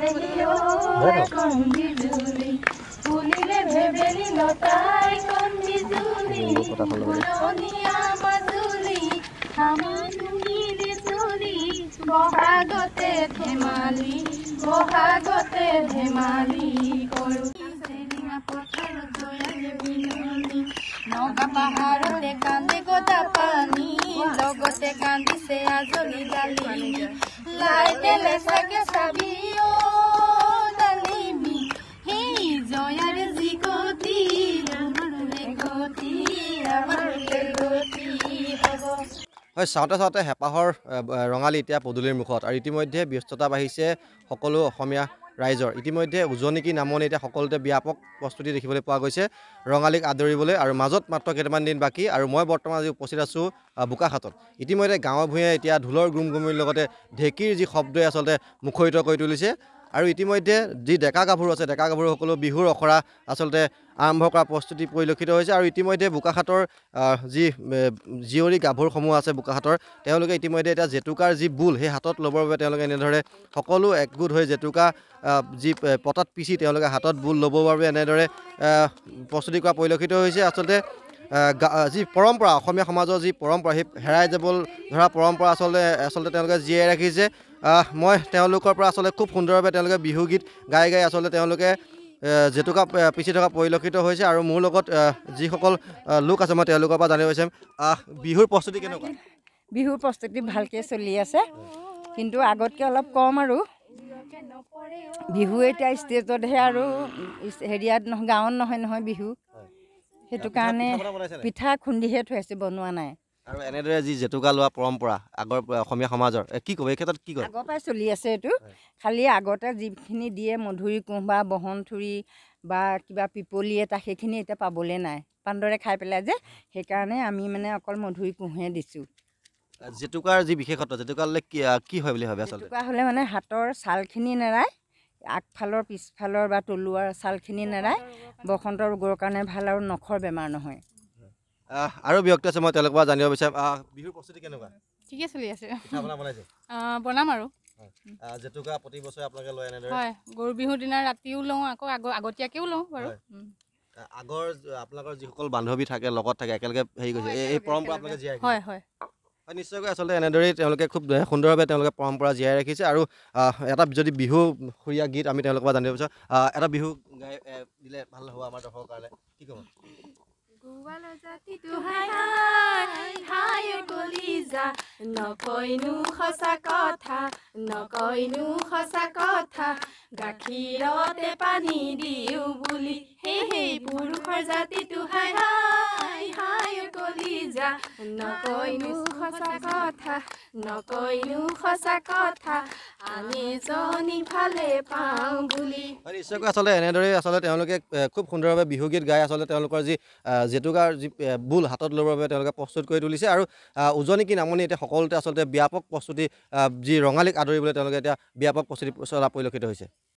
দেহিও কন্দি জুলি ফুলিলে লতাই কন্দি জুলি ফুলনিয়া মাজুলি চুলি বহাগতে ধেমালি বহাগতে ধেমালি কৰোঁ নগা পাহাৰতে পানী। লগতে কান্দিছে আজলি ডালিমি লাইটেলে চাগে চাবি অ যি গতি হয় চাওঁতে চাওঁতে হেঁপাহৰ ৰঙালী এতিয়া পদূলিৰ মুখত আৰু ইতিমধ্যে ব্যস্ততা বাঢ়িছে সকলো অসমীয়া ৰাইজৰ। ইতিমধ্যে উজনিকি নামনি এতিয়া সকলোতে ব্যাপক প্ৰস্তুতি দেখিবলৈ পোৱা গৈছে। ৰঙালীক আদৰিবলৈ আৰু মাজত মাত্ৰ কেইটামান দিন বাকী আৰু মই বৰ্তমান আজি উপস্থিত আছোঁ আহ, বোকাখাটত ইতিমধ্যে গাঁৱে ভূঞে এতিয়া ঢোলৰ গুম গুমিৰ লগতে ঢেঁকীৰ যি শব্দই আচলতে মুখৰিত কৰি তুলিছে। আৰু ইতিমধ্যে যি ডেকা গাভৰু আছে ডেকা গাভৰুসকলো বিহুৰ অখৰা আচলতে আৰম্ভ কৰা প্ৰস্তুতি পৰিলক্ষিত হৈছে আৰু ইতিমধ্যে বোকাখাটৰ আহ, যি জীয়ৰী গাভৰুসমূহ আছে বোকাখাটৰ তেওঁলোকে ইতিমধ্যে এতিয়া জেতুকাৰ যি বুল সেই হাতত ল'বৰ বাবে তেওঁলোকে এনেদৰে সকলো একগোট হৈ জেতুকা যি পতাত পিচি তেওঁলোকে হাতত বুল ল'বৰ বাবে এনেদৰে প্ৰস্তুতি কৰা পৰিলক্ষিত হৈছে। আচলতে গা- যি পৰম্পৰা অসমীয়া সমাজৰ যি পৰম্পৰা সেই হেৰাই যাবলৈ ধৰা পৰম্পৰা আচলতে আচলতে তেওঁলোকে জীয়াই ৰাখিছে। মই তেওঁলোকৰ পৰা আচলতে খুব সুন্দৰভাৱে তেওঁলোকে বিহুগীত গাই গাই আচলতে তেওঁলোকে জেতুকা পিচি থকা পৰিলক্ষিত হৈছে আৰু মোৰ লগত যিসকল লোক আছে মই তেওঁলোকৰ পৰা জানিব বিচাৰিম। বিহুৰ প্ৰস্তুতি কেনেকুৱা? বিহুৰ প্ৰস্তুতি ভালকৈ চলি আছে কিন্তু আগতকৈ অলপ কম আৰু। বিহু এতিয়া ষ্টেজতহে আৰু হেৰিয়াত নহয় গাঁৱত নহয় নহয় বিহু। সেইটো কাৰণে? পিঠা খুন্দিহে থৈ আছে বনোৱা নাই। আৰু এনেদৰে যি জেতুকা লোৱা পৰম্পৰা আগৰ অসমীয়া সমাজৰ কি ক'ব? এই ক্ষেত্ৰত কি কয় আগৰ পৰাই চলি আছে এইটো। খালি আগতে যিখিনি দিয়ে মধুৰি কোঁহ বা বহনথুৰি বা কিবা পিপলি এটা সেইখিনি এতিয়া পাবলৈ নাই। পানদৰে খাই পেলাই যে সেইকাৰণে আমি মানে অকল মধুৰি কোঁহে দিছোঁ। জেতুকাৰ যি বিশেষত্ব জেতুকা ল'লে কি কি হয় বুলি ভাবে আচলতে? জেতুকা হ'লে মানে হাতৰ ছালখিনি নেৰাই আগফালৰ পিছফালৰ বা তলুৱাৰ ছালখিনি নেৰাই বসন্ত ৰোগৰ কাৰণে ভাল আৰু নখৰ বেমাৰ নহয়। আৰু ব্যক্তি আছে মই তেওঁলোকৰ পৰা জানিব বিচাৰিম। বিহুৰ প্ৰস্তুতি কেনেকুৱা? ঠিকে চলি আছে। বনাম আৰু। জেতুকা প্ৰতি বছৰে আপোনালোকে লয় এনেদৰে? হয় গৰু বিহুৰ দিনা ৰাতিও লওঁ আকৌ আগ আগতীয়াকৈও লওঁ বাৰু। আগৰ আপোনালোকৰ যিসকল বান্ধৱী থাকে লগত থাকে একেলগে হেৰি কৰিছে। এই- পৰম্পৰা আপোনালোকে জীয়াই হয় হয়। হয় নিশ্চয়কৈ আচলতে এনেদৰেই তেওঁলোকে খুব সুন্দৰভাৱে তেওঁলোকে পৰম্পৰা জীয়াই ৰাখিছে। আৰু এটা যদি বিহু সুৰীয়া গীত আমি তেওঁলোকৰ পৰা জানিব বিচাৰোঁ এটা বিহু গাই দিলে ভাল হ'ব আমাৰ দৰ্শকৰ কাৰণে। কি ক'ব? গোৱালৰ জাতিটো হাই হাই নকৈনো সঁচা কথা নকৈনো সঁচা কথা গাখীৰতে পানী দিওঁ বুলি সেই সেই পুৰুষৰ জাতিটো নকৈনো সঁচা কথা নকৈনো সঁচা কথা আমি ভালে পাওঁ বুলি। নিশ্চয়কৈ আচলতে এনেদৰেই আচলতে তেওঁলোকে খুব সুন্দৰভাৱে বিহুগীত গাই আচলতে তেওঁলোকৰ যি জেতুকাৰ যি বুল হাতত ল'বৰ বাবে তেওঁলোকে প্ৰস্তুত কৰি তুলিছে আৰু উজনি কি নামনি এতিয়া সকলোতে আচলতে ব্যাপক প্ৰস্তুতি যি ৰঙালীক আদৰিবলৈ তেওঁলোকে এতিয়া ব্যাপক প্ৰস্তুতি চলা পৰিলক্ষিত হৈছে।